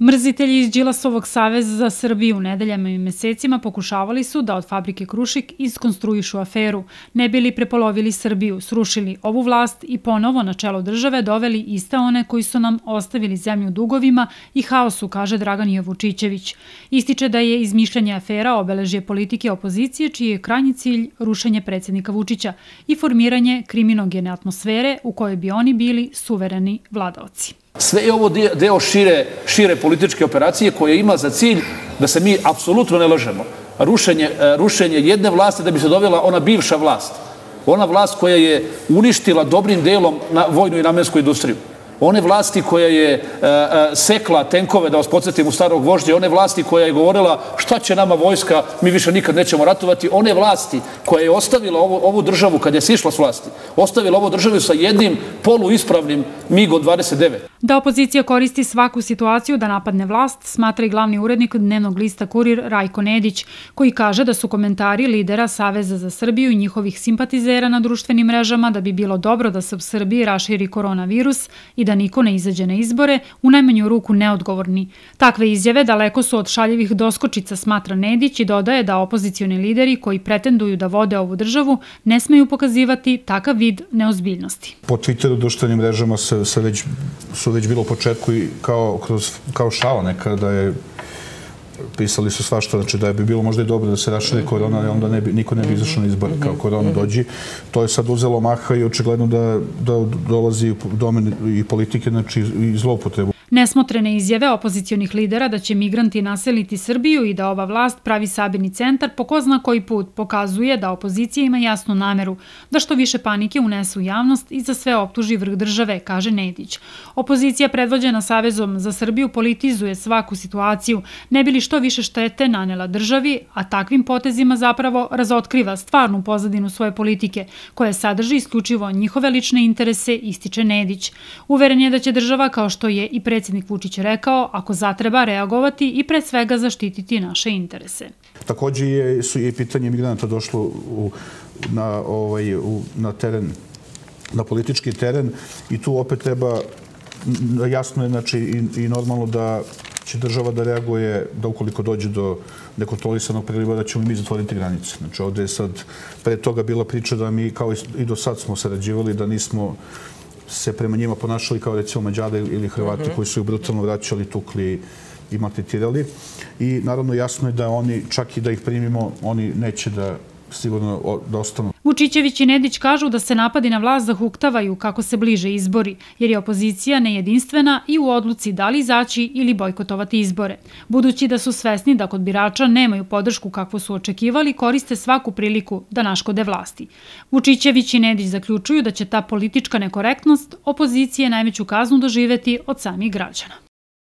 Mrzitelji iz Đilasovog saveza za Srbiju nedeljama i mesecima pokušavali su da od fabrike Krušik iskonstruišu aferu, ne bili prepolovili Srbiju, srušili ovu vlast i ponovo na čelo države doveli iste one koji su nam ostavili zemlju dugovima i haosu, kaže Dragan Jovučićević. Ističe da je izmišljanje afera obeležje politike opozicije, čiji je krajnji cilj rušenje predsjednika Vučića i formiranje kriminogene atmosfere u kojoj bi oni bili suvereni vladavci. Sve je ovo deo šire, šire političke operacije koja ima za cilj da se mi apsolutno ne lažemo. Rušenje, e, rušenje jedne vlasti da bi se dovela ona bivša vlast. Ona vlast koja je uništila dobrim delom na vojnu i namensku industriju one vlasti koja je e, e, sekla tenkove, da vas podsjetim u starog voždje, one vlasti koja je govorila šta će nama vojska, mi više nikad nećemo ratovati, one vlasti koja je ostavila ovu ovu državu kad je sišla s vlasti, ostavila ovu državu sa jednim poluispravnim MIG-29. Da opozicija koristi svaku situaciju da napadne vlast, smatra i glavni urednik dnevnog lista Kurir Rajko Nedić, koji kaže da su komentari lidera Saveza za Srbiju i njihovih simpatizera na društvenim mrežama da bi bilo dobro da se u Srbiji raširi koronavirus i da niko ne izađe na izbore, u najmanju ruku neodgovorni. Takve izjave daleko su od šaljivih doskočica, smatra Nedić i dodaje da opozicioni lideri koji pretenduju da vode ovu državu ne smeju pokazivati takav vid neozbiljnosti. Po Twitteru društvenim mrežama se već su već bilo u početku i kao, kroz, kao šala nekada je pisali su svašta, znači da bi bilo možda i dobro da se rašire korona, ali onda ne bi, niko ne bi izašao na izbor kao korona dođi. To je sad uzelo maha i očigledno da, da dolazi u domen i politike, znači i zloupotrebu. Nesmotrene izjave opozicionih lidera da će migranti naseliti Srbiju i da ova vlast pravi sabirni centar po ko zna koji put pokazuje da opozicija ima jasnu nameru da što više panike unesu javnost i za sve optuži vrh države, kaže Nedić. Opozicija predvođena Savezom za Srbiju politizuje svaku situaciju, ne bili što više štete nanela državi, a takvim potezima zapravo razotkriva stvarnu pozadinu svoje politike, koja sadrži isključivo njihove lične interese, ističe Nedić. Uveren je da će država, kao što je i predsjednik predsjednik Vučić rekao ako zatreba reagovati i pre svega zaštititi naše interese. Također je, su i pitanje migranata došlo u, na, ovaj, u, na teren na politički teren i tu opet treba jasno je znači, i, i normalno da će država da reaguje da ukoliko dođe do nekontrolisanog priliva da ćemo mi zatvoriti granice. Znači ovdje je sad pre toga bila priča da mi kao i do sad smo sarađivali da nismo se prema njima ponašali kao recimo Mađade ili Hrvati mhm. koji su ih brutalno vraćali, tukli i maltretirali. I naravno jasno je da oni, čak i da ih primimo, oni neće da sigurno da ostanu. Vučićević i Nedić kažu da se napadi na vlast zahuktavaju kako se bliže izbori, jer je opozicija nejedinstvena i u odluci da li izaći ili bojkotovati izbore. Budući da su svesni da kod birača nemaju podršku kakvu su očekivali, koriste svaku priliku da naškode vlasti. Vučićević i Nedić zaključuju da će ta politička nekorektnost opozicije najveću kaznu doživeti od samih građana.